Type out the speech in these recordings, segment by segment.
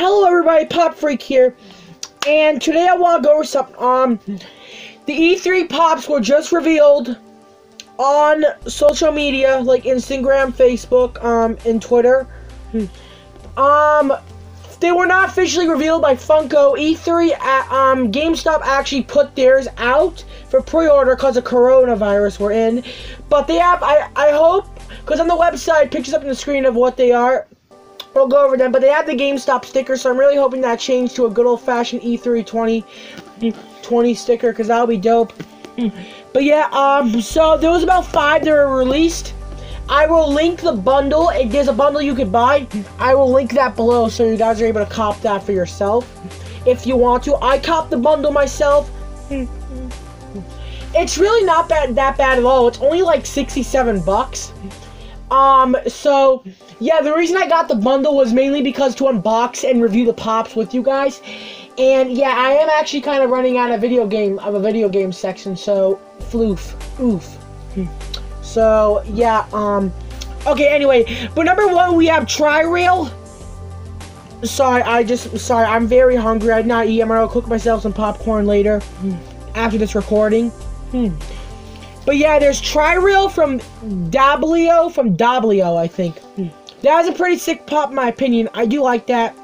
Hello everybody, Pop Freak here. And today I want to go over some um the E3 pops were just revealed on social media like Instagram, Facebook, um and Twitter. Um they were not officially revealed by Funko. E3 at, um GameStop actually put theirs out for pre-order cuz of coronavirus we're in. But they have I I hope cuz on the website pictures up on the screen of what they are we'll go over them. But they have the GameStop sticker, so I'm really hoping that changed to a good old-fashioned E3 20, 20 sticker, because that'll be dope. But yeah, um, so there was about five that were released. I will link the bundle. If there's a bundle you could buy, I will link that below so you guys are able to cop that for yourself. If you want to. I cop the bundle myself. It's really not bad that bad at all. It's only like 67 bucks. Um, so yeah, the reason I got the bundle was mainly because to unbox and review the pops with you guys. And yeah, I am actually kind of running out of video game of a video game section, so floof, oof. So yeah, um, okay. Anyway, but number one we have Tyrael. Sorry, I just sorry. I'm very hungry. I did not eat. I'm gonna cook myself some popcorn later after this recording. Hmm. But yeah, there's Tyrael from Diablo, from Diablo, I think. That was a pretty sick pop, in my opinion. I do like that.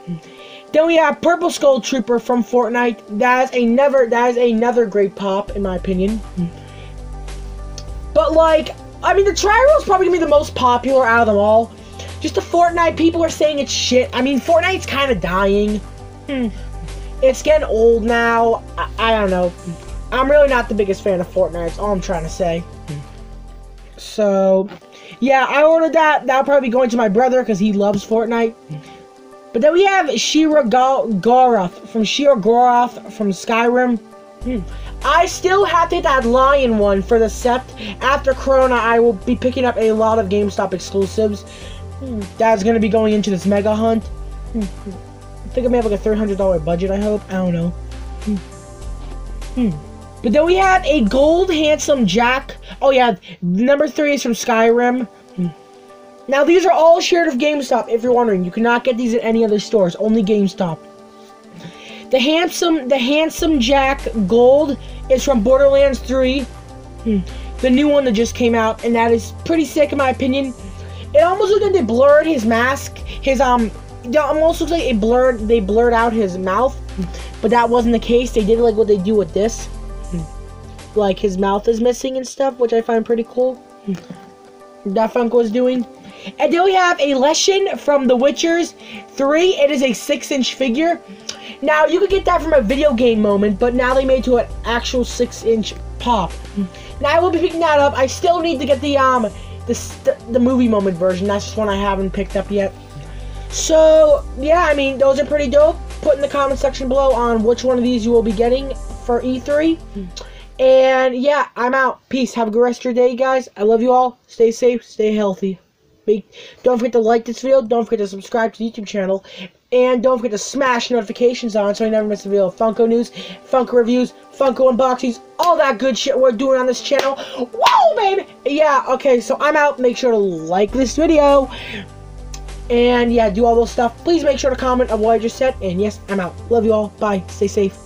Then we have Purple Skull Trooper from Fortnite. That is a never, that is another great pop, in my opinion. But like, I mean, the Tyrael is probably gonna be the most popular out of them all. Just the Fortnite, people are saying it's shit. I mean, Fortnite's kind of dying. Hmm. It's getting old now. I, I don't know. I'm really not the biggest fan of Fortnite. That's all I'm trying to say. So, yeah, I ordered that. That'll probably be going to my brother because he loves Fortnite. But then we have Sheogorath from Sheogorath from Skyrim. I still have to get that lion one for the Sept. After Corona, I will be picking up a lot of GameStop exclusives. That's going to be going into this mega hunt. I think I may have like a $300 budget, I hope. I don't know. Hmm. But then we have a gold handsome Jack. Oh yeah, number three is from Skyrim. Now these are all shared of GameStop. If you're wondering, you cannot get these at any other stores. Only GameStop. The handsome, the handsome Jack Gold is from Borderlands 3, the new one that just came out, and that is pretty sick in my opinion. It almost looks like they blurred his mask, his um, it almost looks like it blurred. They blurred out his mouth, but that wasn't the case. They did like what they do with this like his mouth is missing and stuff, which I find pretty cool. that Funko is doing. And then we have a Leshen from The Witchers 3. It is a 6-inch figure. Now, you could get that from a video game moment, but now they made to an actual 6-inch pop. Now, I will be picking that up. I still need to get the, um, the, the movie moment version. That's just one I haven't picked up yet. So, yeah, I mean, those are pretty dope. Put in the comment section below on which one of these you will be getting for E3. And yeah, I'm out. Peace. Have a good rest of your day, guys. I love you all. Stay safe. Stay healthy. Make, don't forget to like this video. Don't forget to subscribe to the YouTube channel. And don't forget to smash notifications on so you never miss a video of Funko news, Funko reviews, Funko unboxings, all that good shit we're doing on this channel. Whoa, baby! Yeah, okay, so I'm out. Make sure to like this video. And yeah, do all those stuff. Please make sure to comment on what I just said. And yes, I'm out. Love you all. Bye. Stay safe.